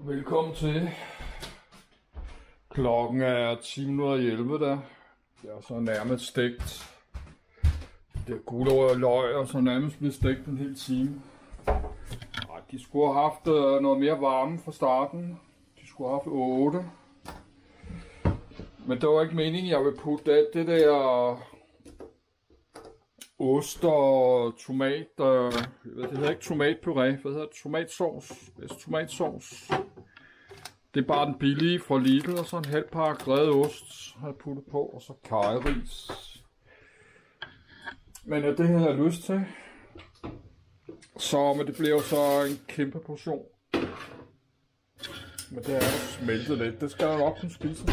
Velkommen til. Klokken er 10.11 der. Det er så nærmest stegt. Det er gulerod og løg, og så nærmest blevet stegt en hel time. Ej, de skulle have haft øh, noget mere varme fra starten. De skulle have haft 8. Men det var ikke meningen, jeg ville putte alt det der ost og tomat, øh, det hedder ikke tomatpuré, hvad hedder det? Tomatsauce, bedst tomatsauce. Det er bare den billige fra Lidl, og så en halv pakke grædet ost har jeg puttet på, og så kajris. Men ja, det havde jeg lyst til. Så, men det bliver jo så en kæmpe portion. Men det er jo smeltet lidt. Det skal jeg nok kunne spise.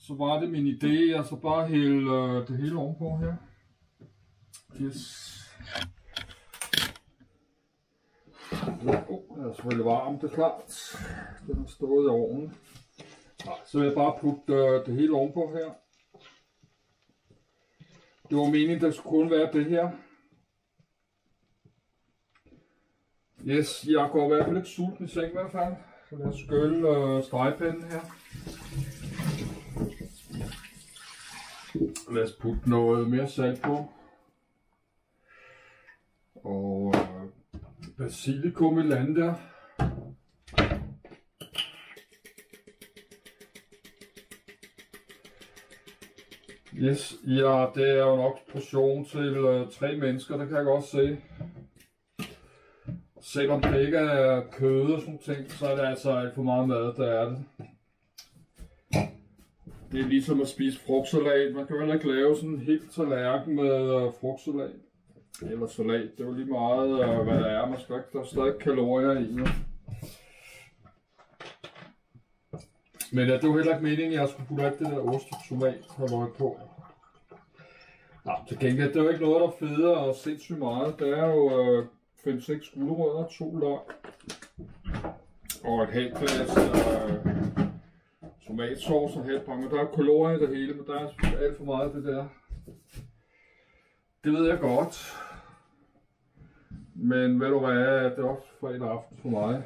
Så var det min idé, at så bare hælde øh, det hele ovenpå her. Yes. Oh, den er selvfølgelig varm, det er klart. Den har stået i ovnen. Så vil jeg bare putte øh, det hele ovenpå her. Det var meningen, der skulle kun være det her. Yes, jeg går i hvert fald ikke sulten i seng i hvert fald. Så lad os skylle øh, stregpinden her. Lad os putte noget mere salt på. Og øh, basilikum i. Yes, ja, det er jo nok portion til øh, tre mennesker, det kan jeg godt se. Selvom det ikke er kød og sådan ting, så er det altså alt for meget mad, der er det. Det er ligesom at spise frugtsalat. Man kan jo heller ikke lave sådan en helt tallerken med øh, frugtsalat. Eller salat. Det er jo lige meget, øh, hvad der er. Man skal ikke, der er stadig kalorier i. Jo. Men ja, det var heller ikke meningen, at jeg skulle putte alt det der ost og tomat og løg på. Nå, til gengæld, det er jo ikke noget, der federe og sindssygt meget. Det er jo øh, 5-6 gulerødder, to løg og et halvt glas øh, tomatsauce og halvt Men Der er kalorier i det hele, men der er alt for meget af det der. Det ved jeg godt. Men ved du hvad, det er også fredag aften for mig.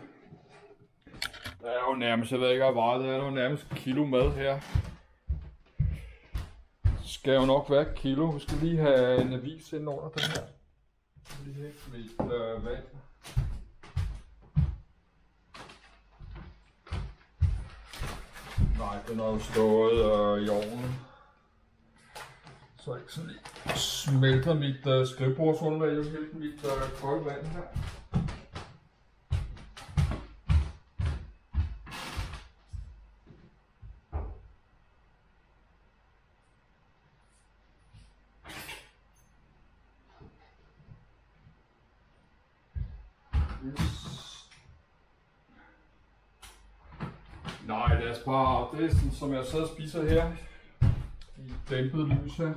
Der er jo nærmest, jeg ved ikke, hvad var der er jo nærmest kilo mad her. Skal jo nok være kilo. Vi skal lige have en avis ind under den her. Lige hægte mit øh, vand. Nej, den har jo stået øh, i ovnen. Så jeg ikke sådan lige smelter mit øh, skrivebordsunderlag. Jeg skal mit øh, kolde vand her. Nej, lad altså os bare, det er sådan, som jeg sidder og spiser her, i dæmpet lys her.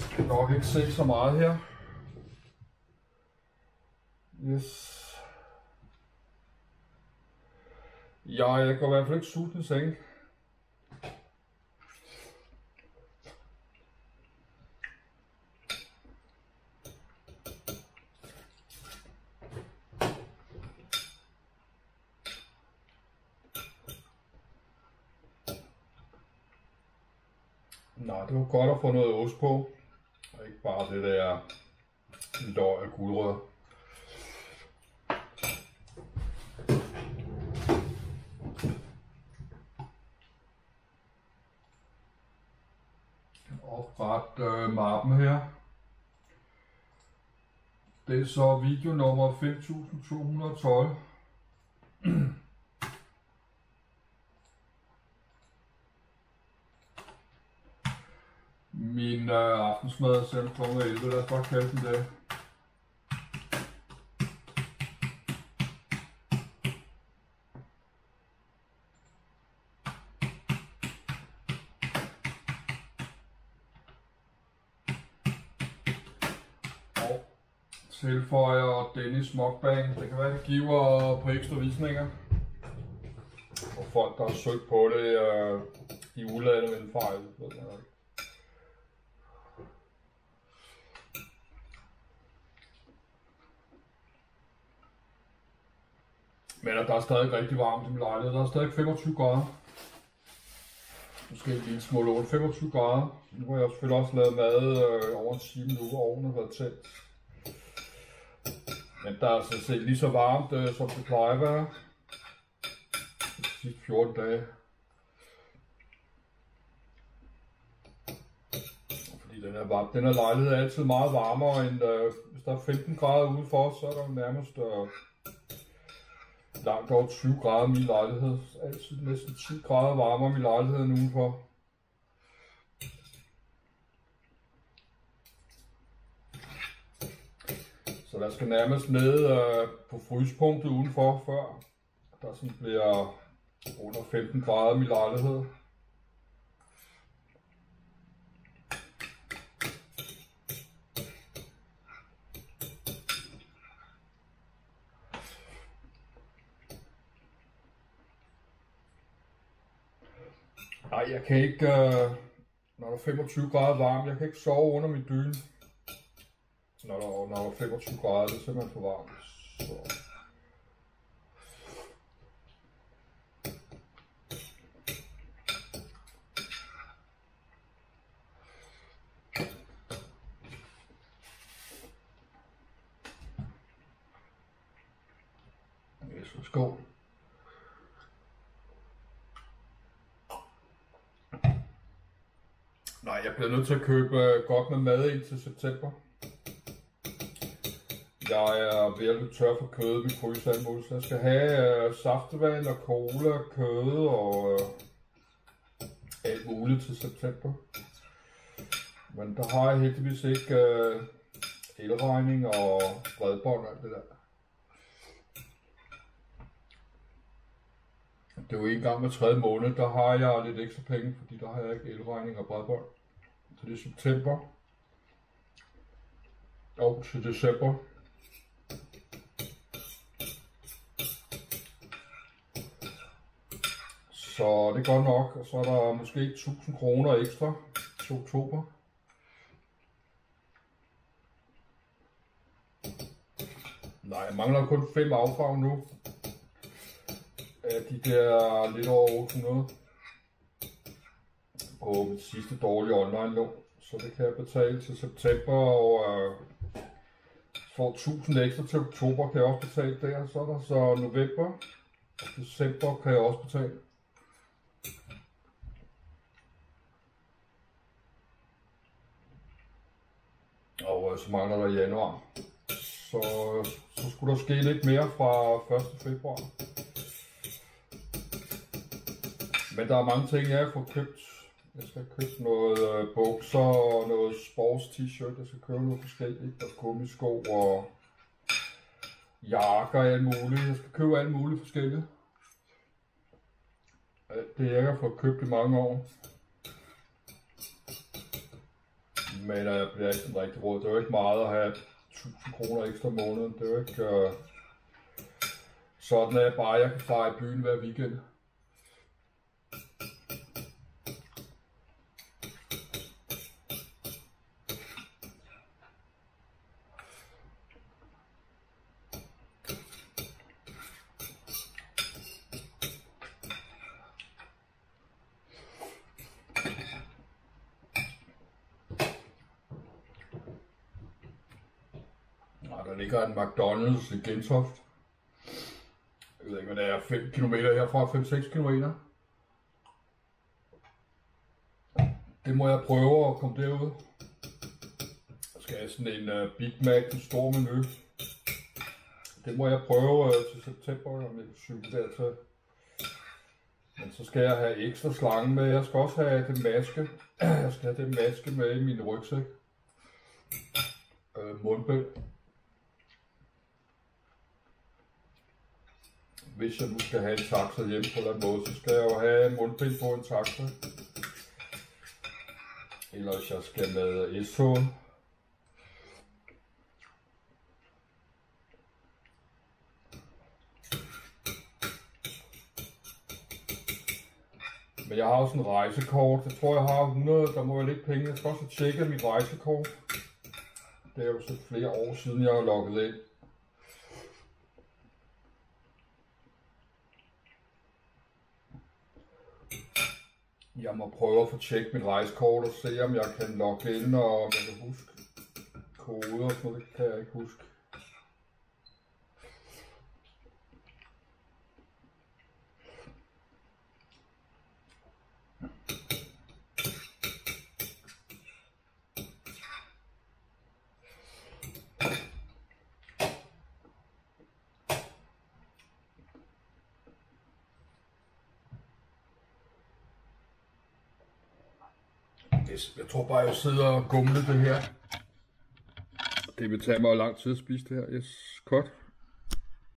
Jeg kan nok ikke se så meget her. Yes. Ja, jeg går i hvert fald ikke sulten i seng. Nej, det var godt at få noget ost på. Og ikke bare det der løg og guldrød. Opret øh, mappen her. Det er så video nummer 5212. Min øh, aftensmad er selv kl. 11, lad os bare kalde den det. Og tilføjer Dennis Mokbang. Det kan være, det giver på ekstra visninger. Og folk, der har søgt på det øh, i udlandet vil en fejl. Ved jeg ikke. Men der er stadig rigtig varmt i min lejlighed. Der er stadig 25 grader. Måske lige en lille smule 25 grader. Nu har jeg selvfølgelig også lavet mad øh, over en time nu, og ovnen har været tændt. Men der er sådan set lige så varmt, øh, som det plejer at være. De sidste 14 dage. Fordi den her, varm, den her lejlighed er altid meget varmere end, øh, hvis der er 15 grader udenfor, så er der nærmest øh, langt over 20 grader i min lejlighed. Altid næsten 10 grader varmere i min lejlighed end udenfor. Så der skal nærmest ned øh, på frysepunktet udenfor, før der sådan bliver under 15 grader i min lejlighed. Nej, jeg kan ikke, øh, når der er 25 grader varmt, jeg kan ikke sove under min dyne. Når der, når der er 25 grader, det er simpelthen for varmt. Så. Yes, skål. Nej, jeg bliver nødt til at købe øh, godt med mad ind til september. Jeg er ved at løbe tør for kød i fryser så jeg skal have øh, saftevand og cola, kød og øh, alt muligt til september. Men der har jeg heldigvis ikke øh, elregning og bredbånd og alt det der. Det er jo en gang med tredje måned, der har jeg lidt ekstra penge, fordi der har jeg ikke elregning og bredbånd. Så det er september. Og til december. Så det er godt nok, og så er der måske 1000 kroner ekstra til oktober. Nej, jeg mangler kun fem affarv nu. Af de der lidt over 800 på mit sidste dårlige online lån. Så det kan jeg betale til september, og øh, får 1000 ekstra til oktober, kan jeg også betale der. Så er der så november og december kan jeg også betale. Og øh, så mangler der januar. Så, øh, så skulle der ske lidt mere fra 1. februar. Men der er mange ting, jeg har fået købt. Jeg skal købe noget øh, bukser og noget sports t-shirt. Jeg skal købe noget forskelligt. Og gummisko og jakker og alt muligt. Jeg skal købe alt muligt forskelligt. Alt det jeg har fået købt i mange år. Men øh, jeg bliver ikke sådan rigtig råd. Det er jo ikke meget at have 1000 kroner ekstra om måneden. Det er jo ikke øh, sådan, at jeg bare jeg kan fare i byen hver weekend. Der ligger en McDonald's i Gentofte. Jeg ved ikke, hvad det er, 5 km herfra, 5-6 km. Det må jeg prøve at komme derud. Jeg skal have sådan en uh, Big Mac, en stor menu. Det må jeg prøve uh, til september, når jeg cykler cykle dertil. Men så skal jeg have ekstra slange med. Jeg skal også have den maske. Jeg skal have den maske med i min rygsæk. Øh, mundbind. Hvis jeg nu skal have en taxa hjem på den måde, så skal jeg jo have mundbind på en taxa. Eller hvis jeg skal med S-toget. Men jeg har også en rejsekort. Jeg tror, jeg har 100. Der må jeg lægge penge. Jeg skal også tjekke mit rejsekort. Det er jo så flere år siden, jeg har logget ind. Jeg må prøve at få tjekket mit rejsekort og se, om jeg kan logge ind, og om jeg kan huske koder og sådan noget. Det kan jeg ikke huske. Jeg tror bare, jeg sidder og gumler det her. Det vil tage mig lang tid at spise det her. Yes, godt.